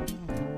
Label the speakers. Speaker 1: Mm-hmm.